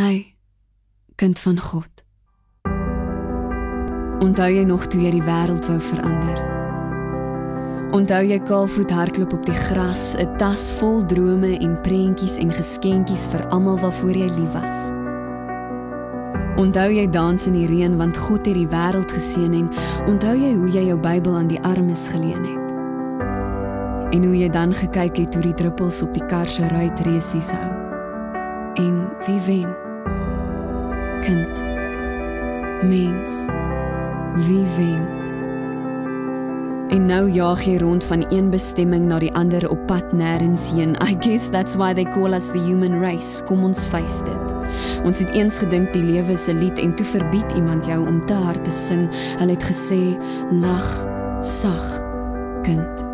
Hy kind van God. Onthou jy nog toe jy die wêreld wou verander? Onthou jy kaalvoet hardloop op die gras, 'n tas vol drome en prentjies en geskenkies vir almal waarvoor jy lief was? Onthou jy dans in die reën want God het die wêreld geseën en onthou jy hoe jy jou Bybel aan die armes geleen het? En hoe jy dan gekyk het hoe die druppels op die kar se ruit resies hou? En wie wen? Kind. Mens. Wie wen? En nou jaag jy rond van een bestemming na die ander op pad nêrens heen. I guess that's why they call us the human race. Kom ons face dit. Ons het eens gedink die lewe is 'n lied en toe verbied iemand jou om te hard te sing. Hulle het gesê lag sag kind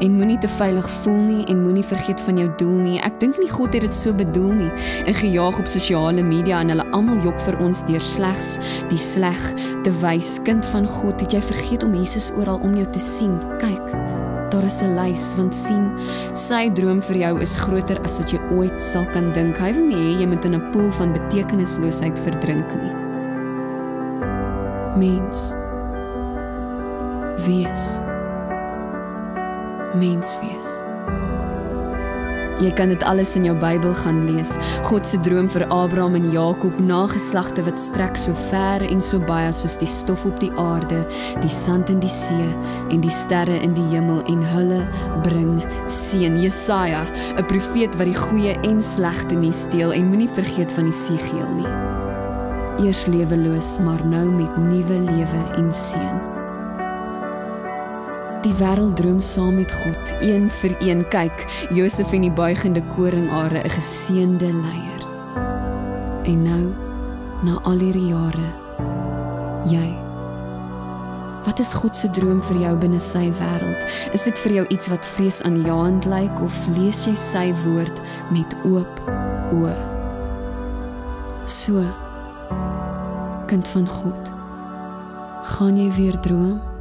en moenie te veilig voel nie en moenie vergeet van jou doel nie. Ek dink nie God het dit so bedoel nie. En gejaag op sosiale media en hulle almal jok vir ons deur slegs die sleg te wys. Kind van God, het jy vergeet om Jesus oral om jou te sien? Kyk. Daar is 'n lys want sien, sy droom vir jou is groter as wat jy ooit sal kan dink. Hy wil nie hê jy moet in 'n poel van betekenisloosheid verdrink nie. Mens. Wees mens wees. Jy kan dit alles in jou Bybel gaan lees. God se droom vir Abraham en Jakob, nageslagte wat strek so ver en so baie soos die stof op die aarde, die sand in die see en die sterre in die hemel en hulle bring seën. Jesaja, 'n profeet wat die goeie en slegte nuus deel en moenie vergeet van die siegeel nie. Eers leweloos, maar nou met nuwe lewe en seën. Die wêreld droom saam met God, een vir een kyk Josef en die buigende koringare 'n geseënde leier. En nou, na al hierdie jare, jy. Wat is God se droom vir jou binne sy wêreld? Is dit vir jou iets wat vreesaanjaend lyk of lees jy sy woord met oop oë? So, kind van God, gaan jy weer droom?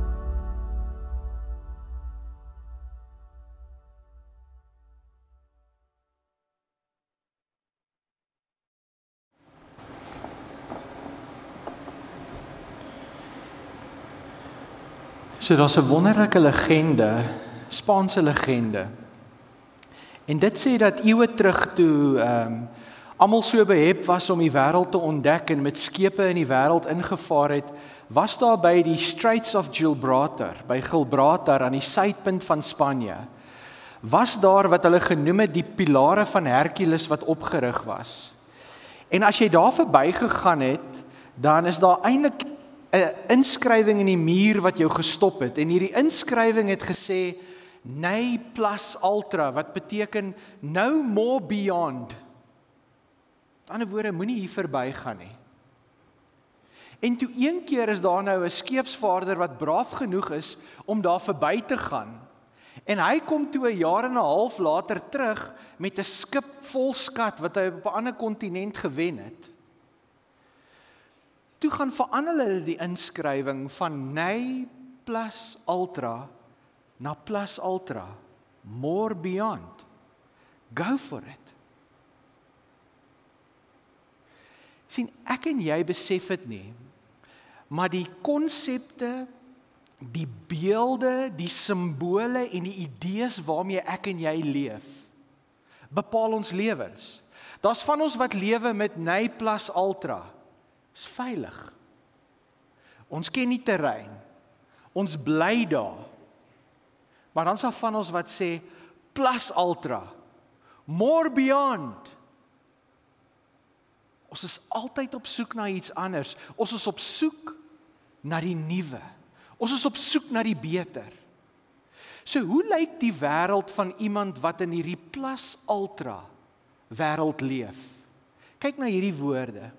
So daar's 'n wonderlike legende, Spaanse legende. En dit sê dat eeue terug toe ehm um, almal so behep was om die wêreld te ontdek en met skepe in die wêreld ingevaar het, was daar by die Straits of Gibraltar, by Gibraltar aan die suidpunt van Spanje, was daar wat hulle genoem het die pilare van Hercules wat opgerig was. En as jy daar verbygegaan het, dan is daar eintlik 'n inskrywing in die muur wat jou gestop het en hierdie inskrywing het gesê Nay plus ultra wat beteken no more beyond. Aan die woorde moenie hier verbygaan nie. En toe een keer is daar nou 'n skeepsvaarder wat braaf genoeg is om daar verby te gaan. En hy kom toe 'n jaar en 'n half later terug met 'n skip vol skat wat hy op 'n ander kontinent gewen het. Toe gaan verander hulle die inskrywing van Nay plus Ultra na plus Ultra. More beyond. Go for it. sien ek en jy besef dit nie. Maar die konsepte, die beelde, die simbole en die idees waarmee ek en jy leef, bepaal ons lewens. Daar's van ons wat lewe met Nay plus Ultra is veilig. Ons ken die terrein. Ons bly daar. Maar dan sal van ons wat sê plus ultra more beyond. Ons is altyd op soek na iets anders. Ons is op soek na die nuwe. Ons is op soek na die beter. So hoe lyk die wêreld van iemand wat in hierdie plus ultra wêreld leef? Kyk na hierdie woorde.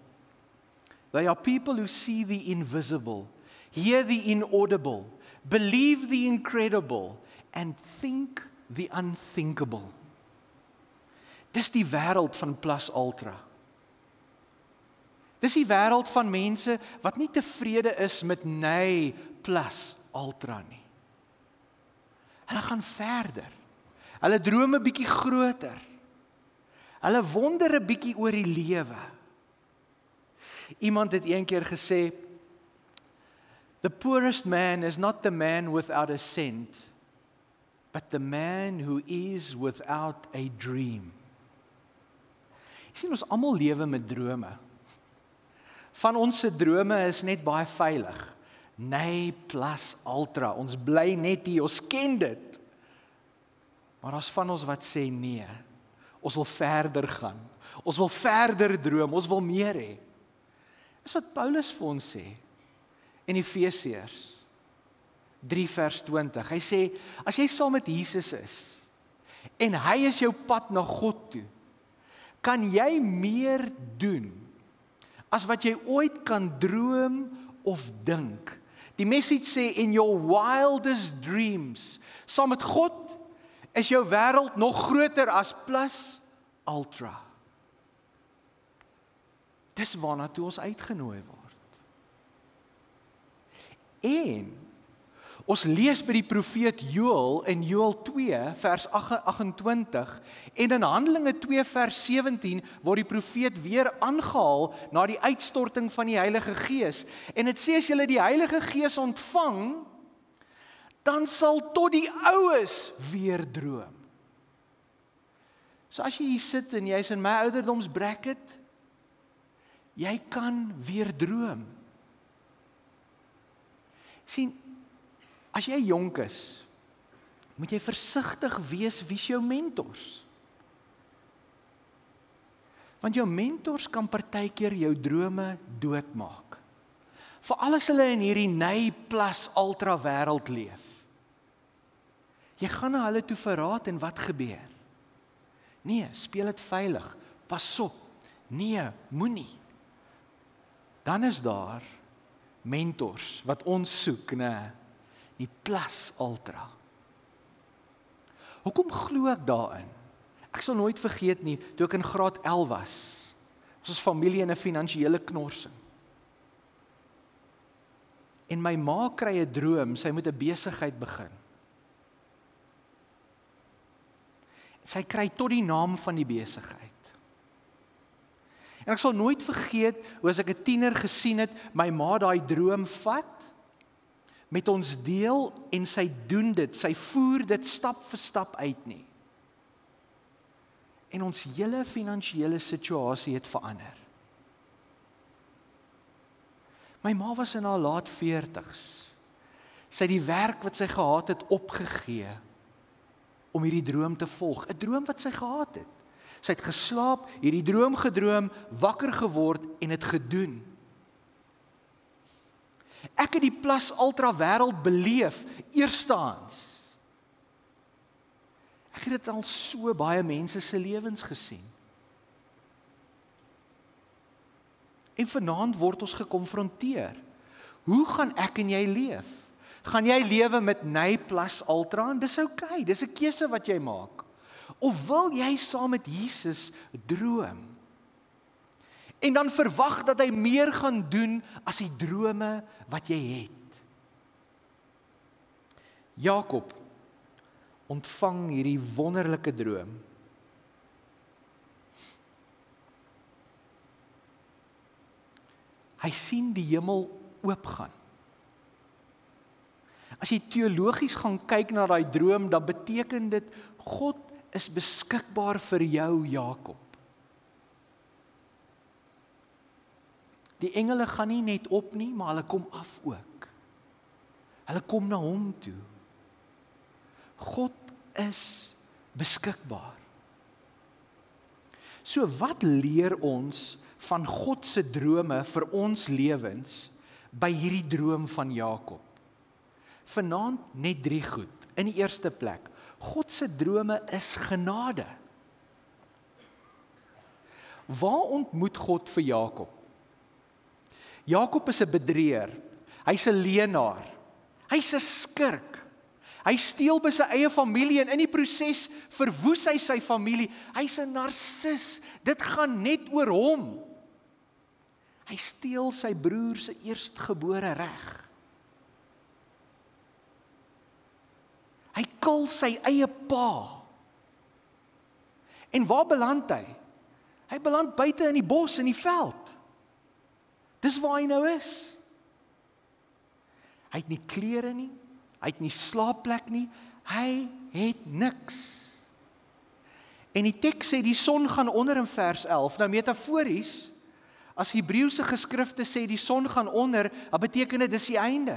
They are people who see the invisible, hear the inaudible, believe the incredible and think the unthinkable. Dis die wêreld van Plus Ultra. Dis die wêreld van mense wat nie tevrede is met nee Plus Ultra nie. Hulle gaan verder. Hulle drome bietjie groter. Hulle wonder 'n bietjie oor die lewe. Iemand het eendag gesê The poorest man is not the man without a cent but the man who is without a dream. Sien ons almal lewe met drome. Van ons se drome is net baie veilig. Nay plus ultra. Ons bly net hier, ons ken dit. Maar daar's van ons wat sê nee. Ons wil verder gaan. Ons wil verder droom, ons wil meer hê. Dis wat Paulus vir ons sê in Efesiërs 3 vers 20. Hy sê as jy saam met Jesus is en hy is jou pad na God toe, kan jy meer doen as wat jy ooit kan droom of dink. Die message sê in your wildest dreams, saam met God is jou wêreld nog groter as plus ultra. Dis waarna toe ons uitgenooi word. En Ons lees by die profeet Joël in Joël 2 vers 28 en in Handelinge 2 vers 17 word die profeet weer aangehaal na die uitstorting van die Heilige Gees. En dit sê as jy die Heilige Gees ontvang, dan sal tot die oues weer droom. So as jy hier sit en jy's in my ouderdomsbracket, jy kan weer droom. sien As jy jonk is, moet jy versigtig wees wie jou mentors. Want jou mentors kan partykeer jou drome doodmaak. Veral as hulle in hierdie ny plus ultra wêreld leef. Jy gaan na hulle toe verraad en wat gebeur? Nee, speel dit veilig. Pas op. Nee, moenie. Dan is daar mentors wat ons soek, né? Nee die plus ultra. Hoekom glo ek daarin? Ek sal nooit vergeet nie toe ek in graad 11 was. Ons was familie in 'n finansiële knorsing. En my ma kry 'n droom, sy moet 'n besigheid begin. Sy kry tot die naam van die besigheid. En ek sal nooit vergeet hoe as ek 'n tiener gesien het, my ma daai droom vat met ons deel en sy doen dit. Sy voer dit stap vir stap uit nie. En ons hele finansiële situasie het verander. My ma was in haar laat 40s. Sy het die werk wat sy gehad het opgegee om hierdie droom te volg, 'n droom wat sy gehad het. Sy het geslaap, hierdie droom gedroom, wakker geword en dit gedoen. Ek het die plus ultra wêreld beleef eerstehands. Ek het dit al so baie mense se lewens gesien. En vanaand word ons gekonfronteer. Hoe gaan ek en jy leef? Gaan jy lewe met ny plus ultra? Dis oukei, okay, dis 'n keuse wat jy maak. Of wil jy saam met Jesus droom? en dan verwag dat hy meer gaan doen as die drome wat jy het. Jakob ontvang hierdie wonderlike droom. Hy sien die hemel oopgaan. As jy teologies gaan kyk na daai droom, dan beteken dit God is beskikbaar vir jou Jakob. Die engele gaan nie net op nie, maar hulle kom af ook. Hulle kom na hom toe. God is beskikbaar. So wat leer ons van God se drome vir ons lewens by hierdie droom van Jakob? Vanaand net drie goed. In die eerste plek, God se drome is genade. Waar ontmoet God vir Jakob? Jakob is 'n bedrieër. Hy's 'n leenaar. Hy's 'n skurk. Hy steel by sy eie familie en in die proses verwoes hy sy familie. Hy's 'n narcis. Dit gaan net oor hom. Hy steel sy broer se eerstgebore reg. Hy kil sy eie pa. En waar beland hy? Hy beland buite in die bos in die veld. Dis waar hy nou is. Hy het nie klere nie. Hy het nie slaapplek nie. Hy het niks. En die teks sê die son gaan onder in vers 11. Nou metafories as Hebreëse geskrifte sê die son gaan onder, dan beteken dit dis die einde.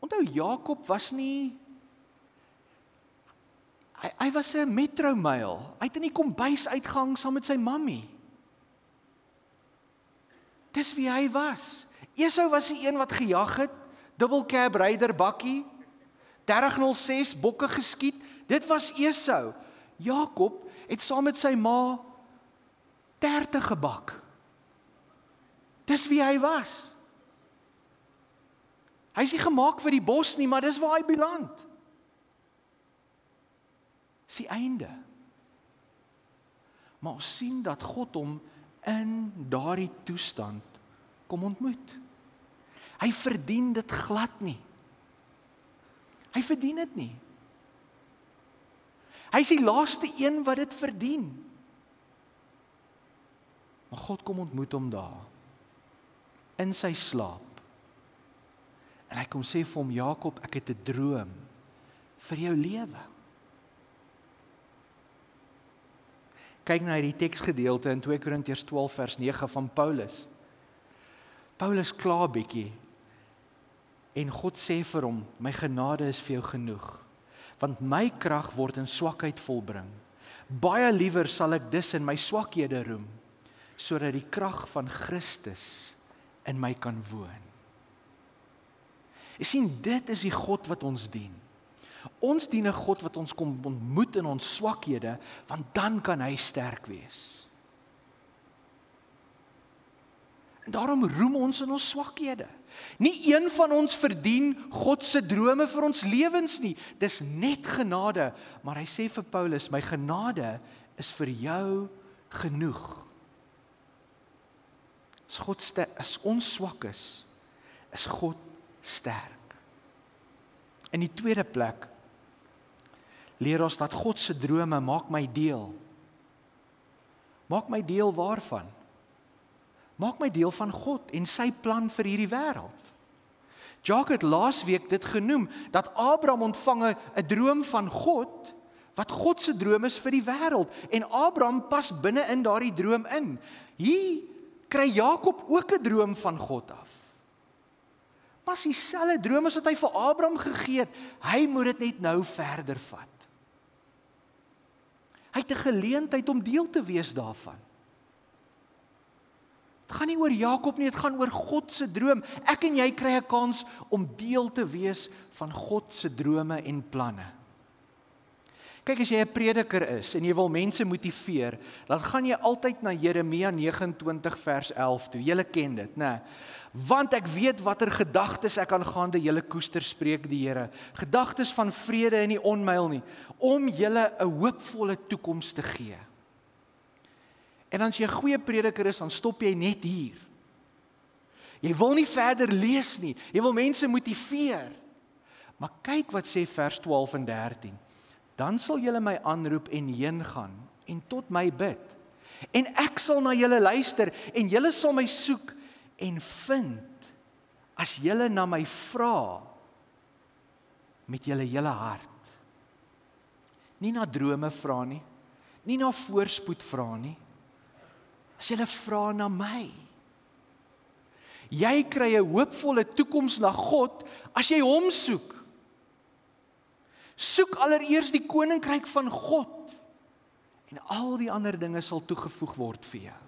Onthou Jakob was nie hy hy was 'n metromail. Hy het in die kombuis uitgehang saam met sy mammie. Dis wie hy was. Esau was die een wat gejag het, dubbel cab ryder bakkie 3006 bokke geskiet. Dit was Esau. Jakob het saam met sy ma 30 gebak. Dis wie hy was. Hy's nie gemaak vir die bos nie, maar dis waar hy beland. Dis die einde. Maar ons sien dat God hom in daardie toestand kom ontmoet. Hy verdien dit glad nie. Hy verdien dit nie. Hy's die laaste een wat dit verdien. Maar God kom ontmoet hom daar in sy slaap. En hy kom sê vir hom Jakob, ek het 'n droom vir jou lewe. Kyk na hierdie teksgedeelte in 2 Korintiërs 12 vers 9 van Paulus. Paulus kla bietjie en God sê vir hom, my genade is vir jou genoeg, want my krag word in swakheid volbring. Baie liewer sal ek dus in my swakhede roem sodat die krag van Christus in my kan woon. Jy sien, dit is die God wat ons dien. Ons dien 'n God wat ons kom ontmoet in ons swakhede, want dan kan hy sterk wees. En daarom roem ons in ons swakhede. Nie een van ons verdien God se drome vir ons lewens nie. Dis net genade, maar hy sê vir Paulus, my genade is vir jou genoeg. As God as ons swak is, is God sterk. In die tweede plek leer ons dat God se drome maak my deel. Maak my deel waarvan? Maak my deel van God en sy plan vir hierdie wêreld. Jacques het laasweek dit genoem dat Abraham ontvang 'n droom van God wat God se droom is vir die wêreld en Abraham pas binne in daardie droom in. Hier kry Jakob ook 'n droom van God af. Maar dieselfde droom as wat hy vir Abraham gegee het, hy moet dit net nou verder vat. Hy het 'n geleentheid om deel te wees daarvan. Dit gaan nie oor Jakob nie, dit gaan oor God se droom. Ek en jy kry 'n kans om deel te wees van God se drome en planne. Kyk as jy 'n prediker is en jy wil mense motiveer, dan gaan jy altyd na Jeremia 29 vers 11 toe. Julle ken dit, né? Want ek weet watter gedagtes ek aangaande julle koester spreek die Here. Gedagtes van vrede en nie onmyl nie, om julle 'n hoopvolle toekoms te gee. En as jy 'n goeie prediker is, dan stop jy net hier. Jy wil nie verder lees nie. Jy wil mense motiveer. Maar kyk wat sê vers 12 en 13 dan sal julle my aanroep en heen gaan en tot my bid. En ek sal na julle luister en julle sal my soek en vind as julle na my vra met julle hele hart. Nie na drome vra nie, nie na voorspoed vra nie. As julle vra na my. Jy kry 'n hoopvolle toekoms na God as jy hom soek. Soek allereers die koninkryk van God en al die ander dinge sal toegevoeg word vir jou.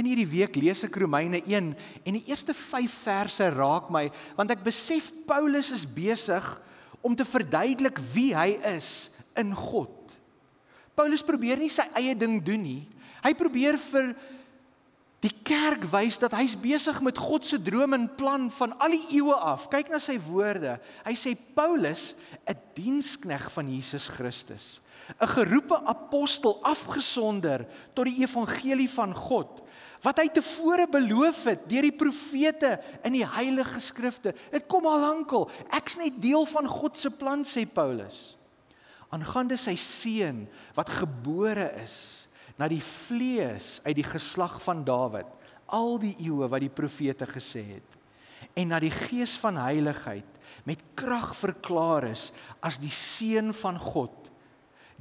In hierdie week lees ek Romeine 1 en die eerste 5 verse raak my want ek besef Paulus is besig om te verduidelik wie hy is in God. Paulus probeer nie sy eie ding doen nie. Hy probeer vir Die kerk wys dat hy's besig met God se droom en plan van al die eeue af. Kyk na sy woorde. Hy sê Paulus, 'n dienskneg van Jesus Christus, 'n geroepe apostel afgesonder tot die evangelie van God wat hy tevore beloof het deur die profete in die heilige skrifte. Dit kom al lankal. Ek's net deel van God se plan sê Paulus. Aangaande sy seun wat gebore is na die vlees uit die geslag van Dawid al die eeue wat die profete gesê het en na die gees van heiligheid met krag verklaar is as die seun van God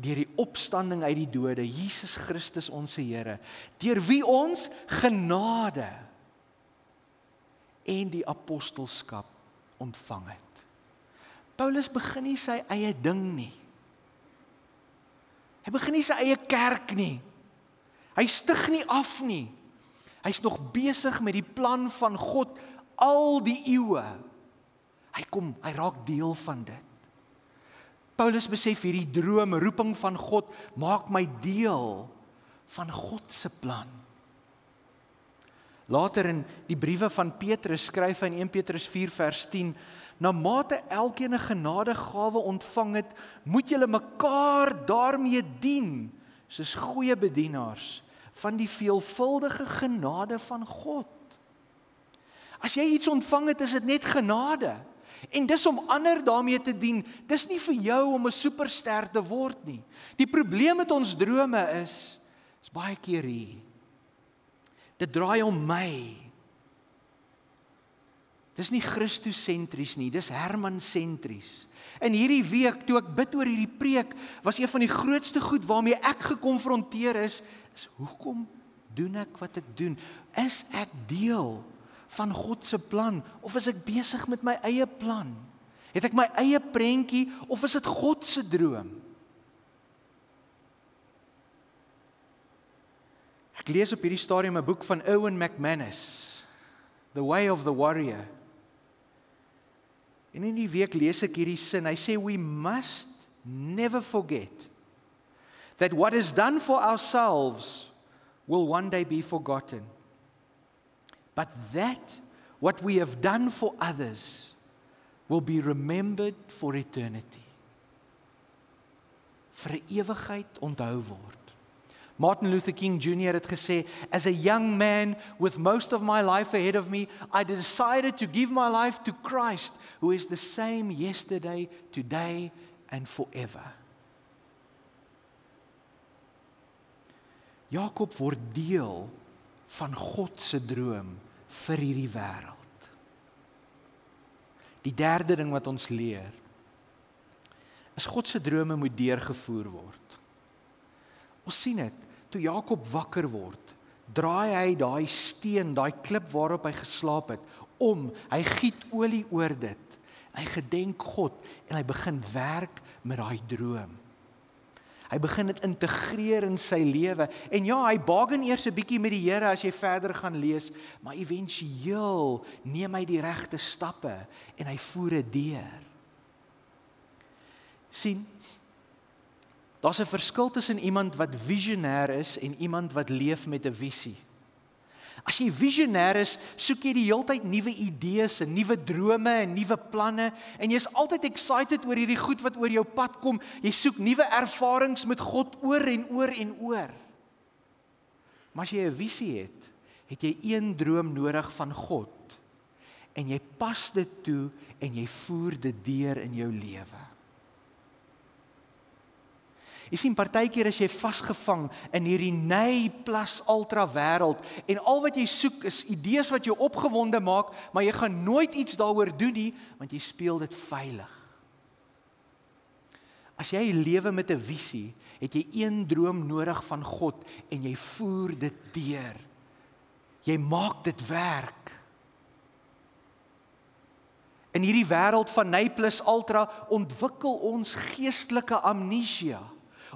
deur die opstanding uit die dode Jesus Christus ons Here deur wie ons genade en die apostelskap ontvang het. Paulus begin nie sy eie ding nie. Hy begin nie sy eie kerk nie Hy stig nie af nie Hy's nog besig met die plan van God al die eeue. Hy kom, hy raak deel van dit. Paulus besef hierdie droom, roeping van God maak my deel van God se plan. Later in die briewe van Petrus skryf hy in 1 Petrus 4 vers 10: "Na mate elkeen 'n genadegawe ontvang het, moet julle mekaar daarmee dien soos goeie bedienaars van die veelvuldige genade van God." As jy iets ontvang het, is dit net genade. En dis om ander daarmee te dien. Dis nie vir jou om 'n superster te word nie. Die probleem met ons drome is is baie keer hier. Dit draai om my. Dis nie Christus sentries nie, dis Herman sentries. In hierdie week toe ek bid oor hierdie preek, was een van die grootste goed waarmee ek gekonfronteer is, is hoekom doen ek wat ek doen? Is ek deel van God se plan of is ek besig met my eie plan? Het ek my eie prentjie of is dit God se droom? Ek lees op hierdie stadium 'n boek van Owen McManus, The Way of the Warrior. En in die week lees ek hierdie sin. Hy sê we must never forget that what is done for ourselves will one day be forgotten but that what we have done for others will be remembered for eternity. vir ewigheid onthou word. Martin Luther King Jr het gesê, as a young man with most of my life ahead of me, I decided to give my life to Christ, who is the same yesterday, today and forever. Jakob word deel van God se droom vir hierdie wêreld. Die derde ding wat ons leer is God se drome moet deurgevoer word. Ons sien dit toe Jakob wakker word, draai hy daai steen, daai klip waarop hy geslaap het, om. Hy giet olie oor dit. Hy gedenk God en hy begin werk met daai droom. Hy begin dit integreer in sy lewe. En ja, hy baken eers 'n bietjie met die Here as jy verder gaan lees, maar éventueel neem hy die regte stappe en hy voer dit deur. sien Daar's 'n verskil tussen iemand wat visionêr is en iemand wat leef met 'n visie. As jy visionêr is, soek jy die heeltyd nuwe idees en nuwe drome en nuwe planne en jy's altyd excited oor hierdie goed wat oor jou pad kom. Jy soek nuwe ervarings met God oor en oor en oor. Maar as jy 'n visie het, het jy een droom nodig van God en jy pas dit toe en jy voer dit deur in jou lewe. Jy sien partykeer as jy vasgevang in hierdie nay plus ultra wêreld en al wat jy soek is idees wat jou opgewonde maak, maar jy gaan nooit iets daaroor doen nie want jy speel dit veilig. As jy lewe met 'n visie, het jy een droom nodig van God en jy voer dit deur. Jy maak dit werk. In hierdie wêreld van nay plus ultra ontwikkel ons geestelike amnesia.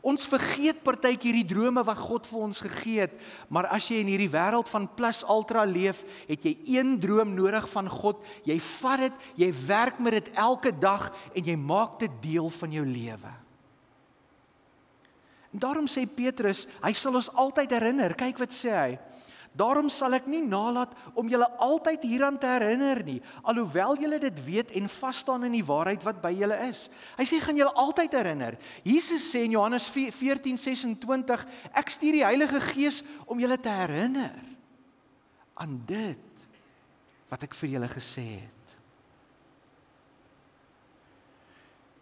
Ons vergeet partykeer hierdie drome wat God vir ons gegee het, maar as jy in hierdie wêreld van plus ultra leef, het jy een droom nodig van God. Jy vat dit, jy werk met dit elke dag en jy maak dit deel van jou lewe. En daarom sê Petrus, hy sal ons altyd herinner. Kyk wat sê hy. Daarom sal ek nie nalat om julle altyd hieraan te herinner nie, alhoewel julle dit weet en vas staan in die waarheid wat by julle is. Hy sê gaan julle altyd herinner. Jesus sê in Johannes 14:26, ek stuur die Heilige Gees om julle te herinner aan dit wat ek vir julle gesê het.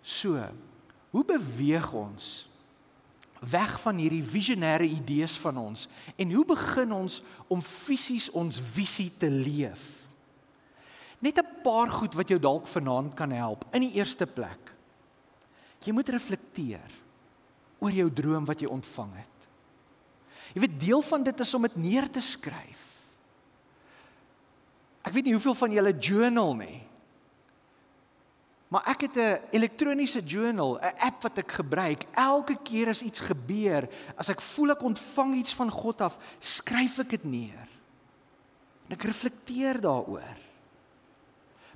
So, hoe beweeg ons weg van hierdie visionêre idees van ons en hoe begin ons om fisies ons visie te leef? Net 'n paar goed wat jou dalk vanaand kan help. In die eerste plek, jy moet reflekteer oor jou droom wat jy ontvang het. Jy weet deel van dit is om dit neer te skryf. Ek weet nie hoeveel van julle journal nie. Maar ek het 'n elektroniese journal, 'n app wat ek gebruik. Elke keer as iets gebeur, as ek voel ek ontvang iets van God af, skryf ek dit neer. En ek reflekteer daaroor.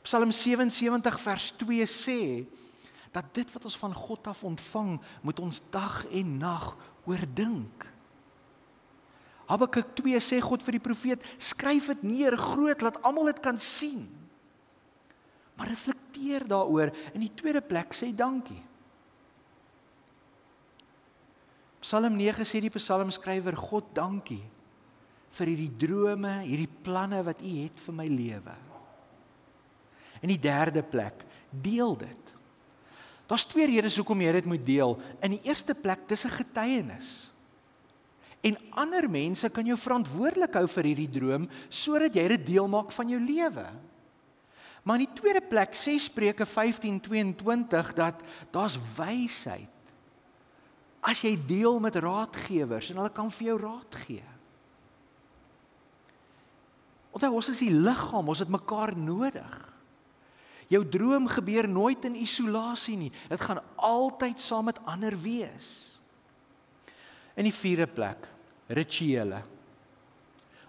Psalm 77 vers 2 sê dat dit wat ons van God af ontvang, moet ons dag en nag oordink. Habakuk 2 sê God vir die profeet, skryf dit neer groot laat almal dit kan sien. Maar reflekteer daaroor. In die tweede plek sê dankie. Psalm 9 sê die psalmskrywer God dankie vir hierdie drome, hierdie planne wat U het vir my lewe. In die derde plek, deel dit. Daar's twee redes hoekom jy dit moet deel. In die eerste plek, dis 'n getuienis. En ander mense kan jou verantwoordelik hou vir hierdie droom sodat jy dit deel maak van jou lewe. Maar in die tweede plek sê Spreuke 15:22 dat daar's wysheid as jy deel met raadgewers en hulle kan vir jou raad gee. Onthou ons is die liggaam, ons het mekaar nodig. Jou droom gebeur nooit in isolasie nie. Dit gaan altyd saam met ander wees. In die vierde plek, rituele.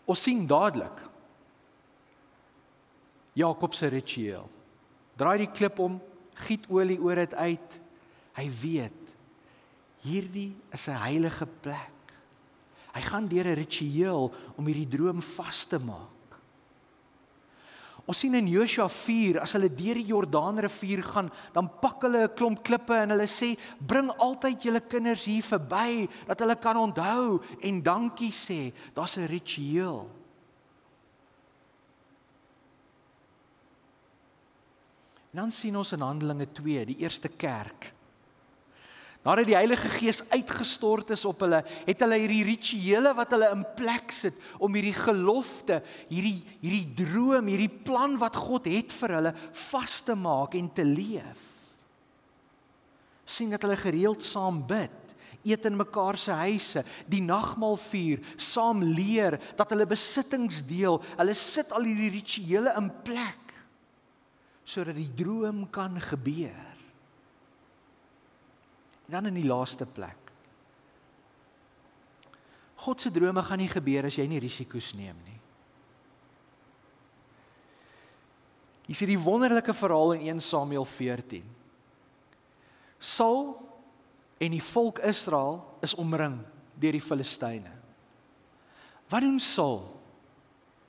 Ons sien dadelik Jakob se ritueel. Draai die klip om, giet olie oor dit uit. Hy weet hierdie is 'n heilige plek. Hy gaan deur 'n ritueel om hierdie droom vas te maak. Ons sien in Josua 4 as hulle deur die Jordaanrivier gaan, dan pak hulle 'n klomp klippe en hulle sê bring altyd julle kinders hier verby dat hulle kan onthou en dankie sê. Daar's 'n ritueel. En dan sien ons in Handelinge 2, die eerste kerk. Nadat die Heilige Gees uitgestort is op hulle, het hulle hierdie rituele wat hulle in plek sit om hierdie gelofte, hierdie hierdie droom, hierdie plan wat God het vir hulle vas te maak en te leef. sien dat hulle gereeld saam bid, eet in mekaar se huise, die nagmaal vier, saam leer, dat hulle besittings deel. Hulle sit al hierdie rituele in plek sodat die droom kan gebeur. En dan in die laaste plek. God se drome gaan nie gebeur as jy nie risiko's neem nie. Hier is die wonderlike verhaal in 1 Samuel 14. Saul en die volk Israel is omring deur die Filistyne. Wat doen Saul?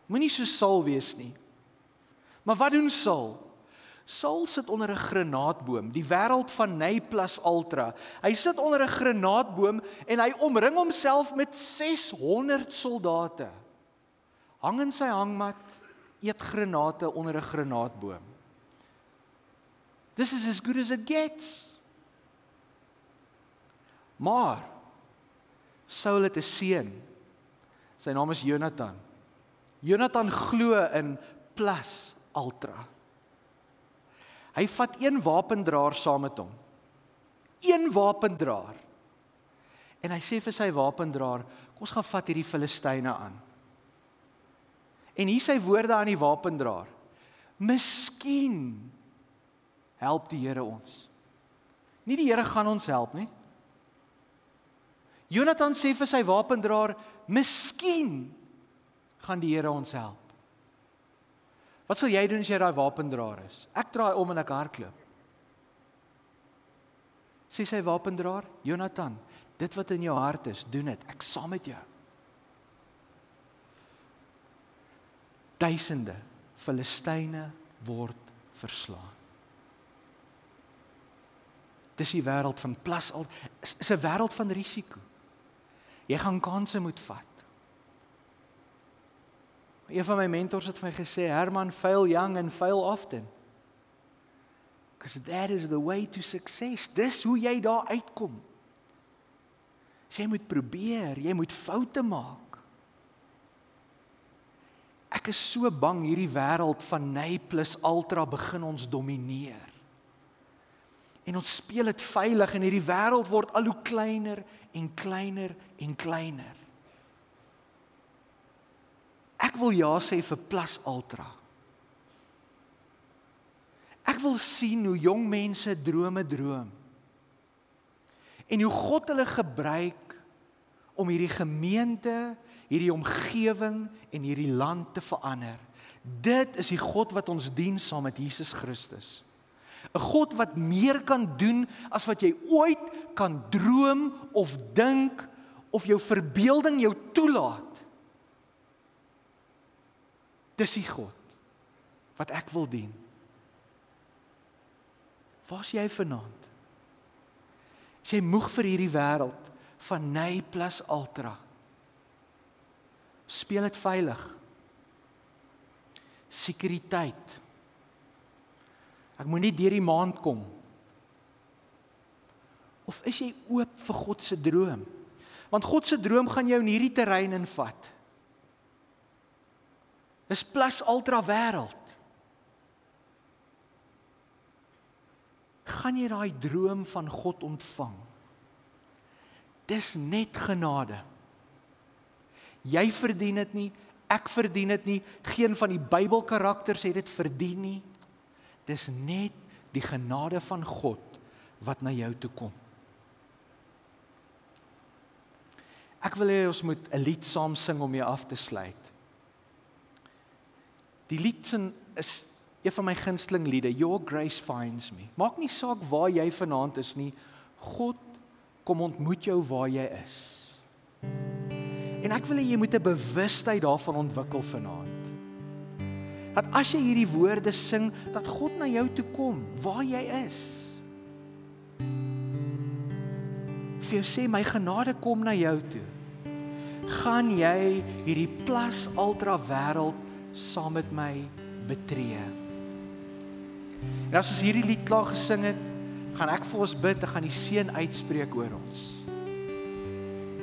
Moenie so Saul wees nie. Maar wat doen Saul? Saul sit onder 'n granaatboom, die wêreld van Nay plus Ultra. Hy sit onder 'n granaatboom en hy omring homself met 600 soldate. Hang in sy hangmat, eet granate onder 'n granaatboom. This is as good as it gets. Maar Saul het 'n seun. Sy naam is Jonathan. Jonathan glo in plus Ultra. Hy vat een wapendraer saam met hom. Een wapendraer. En hy sê vir sy wapendraer, "Kom ons gaan vat hierdie Filistyne aan." En hier sy woorde aan die wapendraer. "Miskien help die Here ons." Nie die Here gaan ons help nie. Jonathan sê vir sy wapendraer, "Miskien gaan die Here ons help." Wat sal jy doen as jy daai wapendraer is? Ek draai om en ek hardloop. Sê sy wapendraer, Jonathan, dit wat in jou hart is, doen dit. Ek saam met jou. Duisende Filistyne word verslaan. Dis die wêreld van plas al is 'n wêreld van risiko. Jy gaan kansse moet vat. Een van my mentors het vir my gesê, Herman, fail young and fail often. Because that is the way to success. Dis hoe jy daar uitkom. Sê jy moet probeer, jy moet foute maak. Ek is so bang hierdie wêreld van Nay plus Ultra begin ons domineer. En ons speel dit veilig en hierdie wêreld word al hoe kleiner en kleiner en kleiner. Ek wil ja sê vir plus Ultra. Ek wil sien hoe jong mense drome droom en hoe God hulle gebruik om hierdie gemeente, hierdie omgewing en hierdie land te verander. Dit is die God wat ons dien saam met Jesus Christus. 'n God wat meer kan doen as wat jy ooit kan droom of dink of jou verbeelding jou toelaat. Dis die God wat ek wil dien. Waar's jy vanaand? Jy moeg vir hierdie wêreld van Nay plus Ultra? Speel dit veilig. Sekuriteit. Ek moenie deur die maand kom. Of is jy oop vir God se droom? Want God se droom gaan jou in hierdie terrein invat. Dis plus ultra wêreld. gaan jy daai droom van God ontvang. Dis net genade. Jy verdien dit nie, ek verdien dit nie, geen van die Bybelkarakters het dit verdien nie. Dis net die genade van God wat na jou toe kom. Ek wil hê ons moet 'n lied saam sing om hier af te sluit. Die lied is een van my gunsteling liede, Your Grace Finds Me. Maak nie saak waar jy vanaand is nie. God kom ontmoet jou waar jy is. En ek wil hê jy moet 'n bewustheid daarvan ontwikkel vanaand. Dat as jy hierdie woorde sing, dat God na jou toe kom waar jy is. Vir jou sê my genade kom na jou toe. Gaan jy hierdie plas ultra wêreld saam met my betree? En as ons hierdie lied klaar gesing het, gaan ek vir ons bid, ek gaan die seën uitspreek oor ons.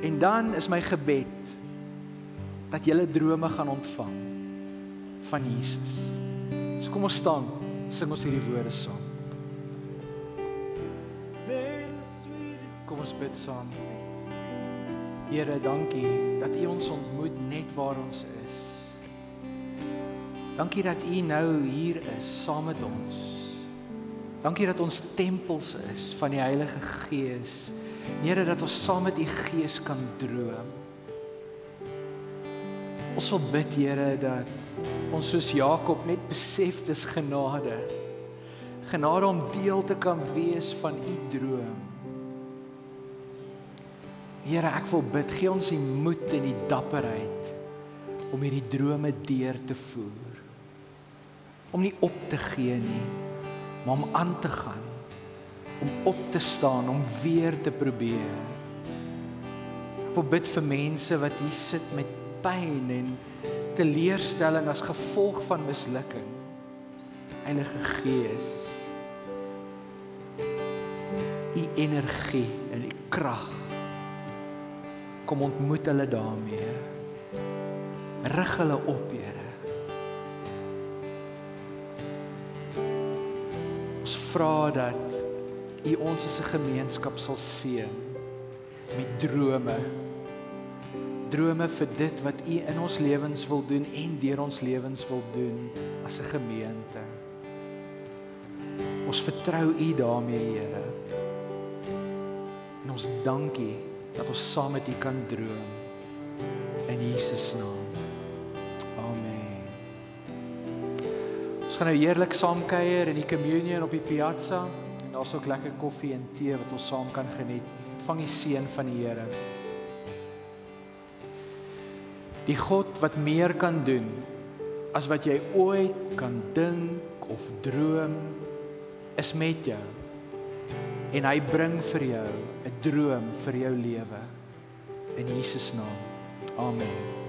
En dan is my gebed dat julle drome gaan ontvang van Jesus. So kom ons staan, sing ons hierdie woorde saam. Kom ons bid saam. Here, dankie dat U ons ontmoet net waar ons is. Dankie dat U nou hier is saam met ons. Dankie dat ons tempels is van die Heilige Gees. Here dat ons saam met U Gees kan droom. Ons wil bid Here dat ons soos Jakob net besef dis genade. Genade om deel te kan wees van U droom. Here, ek wil bid, gee ons die moed en die dapperheid om hierdie drome deur te voer om nie op te gee nie, maar om aan te gaan, om op te staan, om weer te probeer. Ek wil bid vir mense wat hier sit met pyn en teleurstelling as gevolg van mislukking. Heilige Gees, u energie en u krag kom ontmoet hulle daarmee. Rig hulle op, Here. Vra dat U ons as 'n gemeenskap sal seën met drome. Drome vir dit wat U in ons lewens wil doen en deur ons lewens wil doen as 'n gemeente. Ons vertrou U daarmee, Here. En ons dankie dat ons saam met U kan droom. In Jesus naam. Ons gaan nou heerlik saam kuier in die communion op die piazza en daar's ook lekker koffie en tee wat ons saam kan geniet. Vang die seën van die Here. Die God wat meer kan doen as wat jy ooit kan dink of droom is met jou. En hy bring vir jou 'n droom vir jou lewe in Jesus naam. Amen.